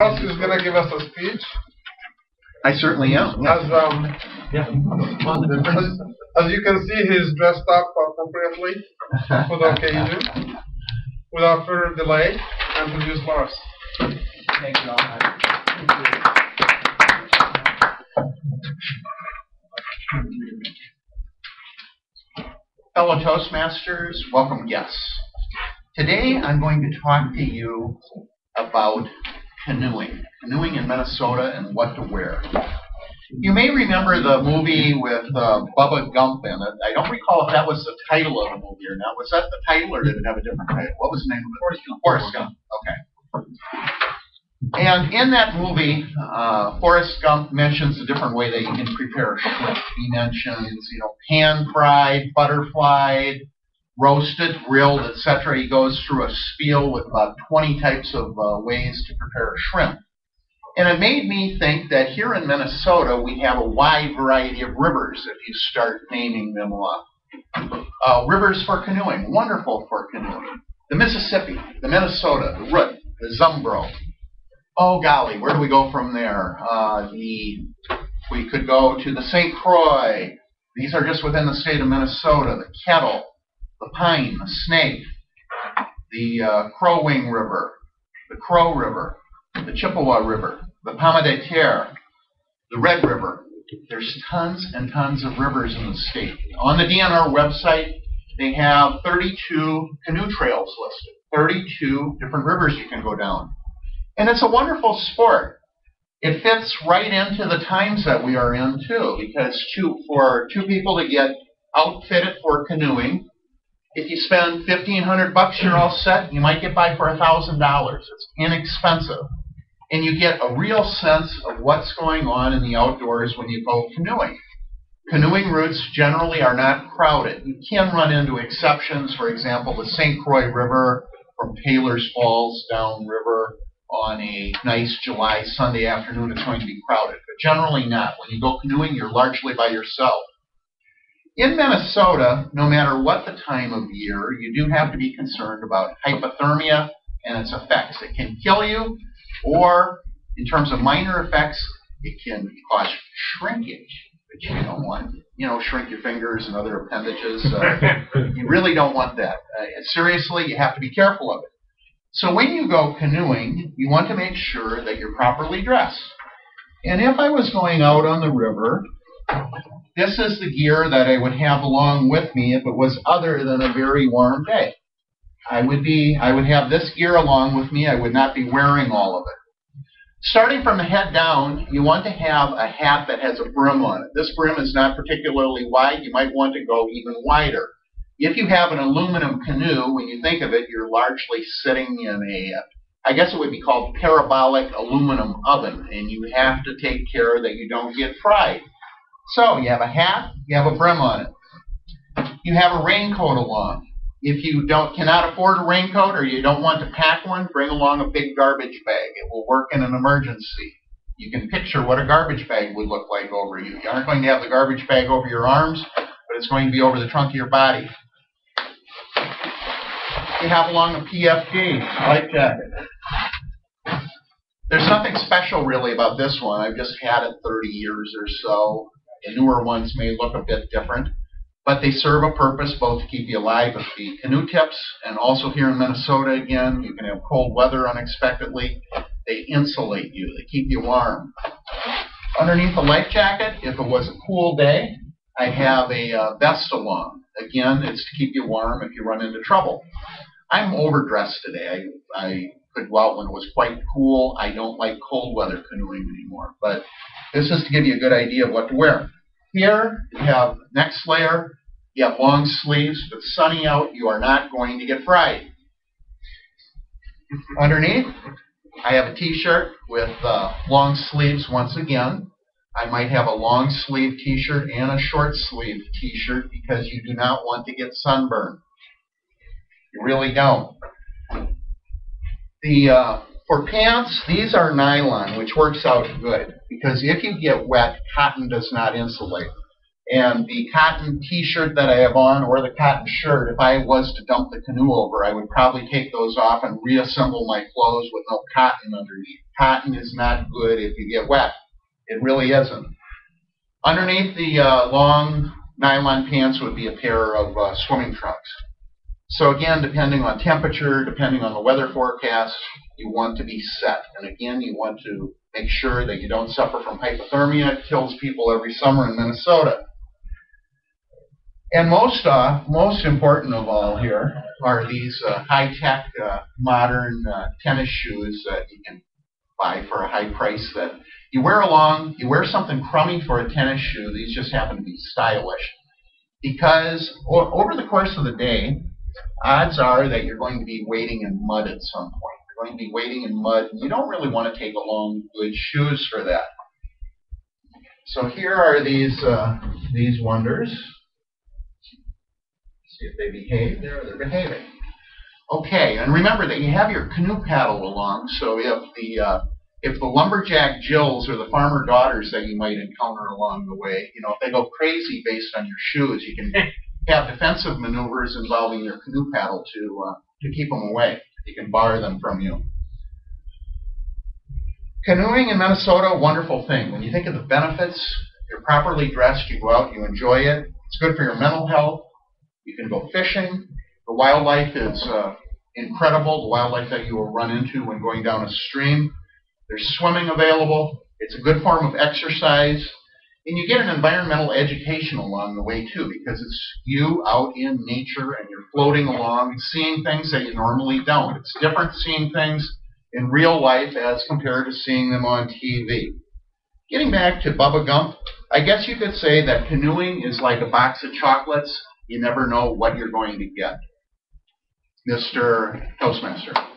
Ross is gonna give us a speech I certainly am. as, um, Yeah. as, as you can see, he's dressed up appropriately for the occasion. Without further delay, introduce Loras. Thank you all. Fellow Toastmasters, welcome guests. Today I'm going to talk to you about canoeing, canoeing in Minnesota and what to wear. You may remember the movie with uh, Bubba Gump in it. I don't recall if that was the title of the movie or not. Was that the title or did it have a different title? What was the name of it? Forrest Gump. Okay. And in that movie, uh, Forrest Gump mentions a different way that you can prepare a shrimp. He mentions, you know, pan fried, butterflied, roasted, grilled, etc. He goes through a spiel with about 20 types of uh, ways to prepare shrimp. And it made me think that here in Minnesota we have a wide variety of rivers if you start naming them off. Uh, rivers for canoeing, wonderful for canoeing. The Mississippi, the Minnesota, the Root, the Zumbro. Oh golly, where do we go from there? Uh, the we could go to the St. Croix. These are just within the state of Minnesota. The Kettle, the Pine, the Snake, the uh, Crow Wing River, the Crow River, the Chippewa River, the Pomme de Terre, the Red River. There's tons and tons of rivers in the state. On the DNR website, they have 32 canoe trails listed, 32 different rivers you can go down. And it's a wonderful sport. It fits right into the times that we are in too, because two, for two people to get outfitted for canoeing, if you spend fifteen hundred bucks, you're all set. You might get by for a thousand dollars. It's inexpensive, and you get a real sense of what's going on in the outdoors when you go canoeing. Canoeing routes generally are not crowded. You can run into exceptions. For example, the St. Croix River from Taylor's Falls downriver on a nice July Sunday afternoon, it's going to be crowded, but generally not. When you go canoeing, you're largely by yourself. In Minnesota, no matter what the time of year, you do have to be concerned about hypothermia and its effects. It can kill you, or in terms of minor effects, it can cause shrinkage, which you don't want. You know, shrink your fingers and other appendages. Uh, you really don't want that. Uh, seriously, you have to be careful of it. So when you go canoeing, you want to make sure that you're properly dressed. And if I was going out on the river, this is the gear that I would have along with me if it was other than a very warm day. I would be, I would have this gear along with me. I would not be wearing all of it. Starting from the head down, you want to have a hat that has a brim on it. This brim is not particularly wide. You might want to go even wider. If you have an aluminum canoe, when you think of it, you're largely sitting in a, I guess it would be called parabolic aluminum oven, and you have to take care that you don't get fried. So you have a hat, you have a brim on it. You have a raincoat along. If you don't cannot afford a raincoat or you don't want to pack one, bring along a big garbage bag. It will work in an emergency. You can picture what a garbage bag would look like over you. You aren't going to have the garbage bag over your arms, but it's going to be over the trunk of your body. You have along a PFD life jacket. There's nothing special really about this one. I've just had it 30 years or so. The newer ones may look a bit different, but they serve a purpose both to keep you alive at the canoe tips and also here in Minnesota again, you can have cold weather unexpectedly. They insulate you, they keep you warm. Underneath the life jacket, if it was a cool day, I'd have a uh, vest along. Again, it's to keep you warm if you run into trouble. I'm overdressed today. I, I could go out when it was quite cool. I don't like cold weather canoeing anymore, but this is to give you a good idea of what to wear. Here, you have next layer, you have long sleeves. If it's sunny out, you are not going to get fried. Underneath, I have a t-shirt with uh, long sleeves once again. I might have a long sleeve t-shirt and a short sleeve t-shirt because you do not want to get sunburned. You really don't. The uh, for pants, these are nylon, which works out good because if you get wet, cotton does not insulate. And the cotton t-shirt that I have on or the cotton shirt, if I was to dump the canoe over, I would probably take those off and reassemble my clothes with no cotton underneath. cotton is not good if you get wet. It really isn't. Underneath the uh, long nylon pants would be a pair of uh, swimming trunks. So again, depending on temperature, depending on the weather forecast, you want to be set. And again, you want to make sure that you don't suffer from hypothermia. It kills people every summer in Minnesota. And most, uh, most important of all here are these uh, high-tech, uh, modern uh, tennis shoes that you can buy for a high price that you wear along, you wear something crummy for a tennis shoe, these just happen to be stylish. Because over the course of the day, odds are that you're going to be wading in mud at some point. You're going to be wading in mud, and you don't really want to take along good shoes for that. So here are these uh, these wonders. See if they behave. There, they're behaving. Okay, and remember that you have your canoe paddle along. So if the uh, if the lumberjack Jills or the farmer daughters that you might encounter along the way, you know, if they go crazy based on your shoes, you can have defensive maneuvers involving your canoe paddle to uh, to keep them away. You can bar them from you. Canoeing in Minnesota, wonderful thing. When you think of the benefits, you're properly dressed, you go out, you enjoy it. It's good for your mental health. You can go fishing. The wildlife is uh, incredible, the wildlife that you will run into when going down a stream. There's swimming available. It's a good form of exercise. And you get an environmental education along the way too, because it's you out in nature and you're floating along, seeing things that you normally don't. It's different seeing things in real life as compared to seeing them on TV. Getting back to Bubba Gump, I guess you could say that canoeing is like a box of chocolates. You never know what you're going to get. Mr. Toastmaster.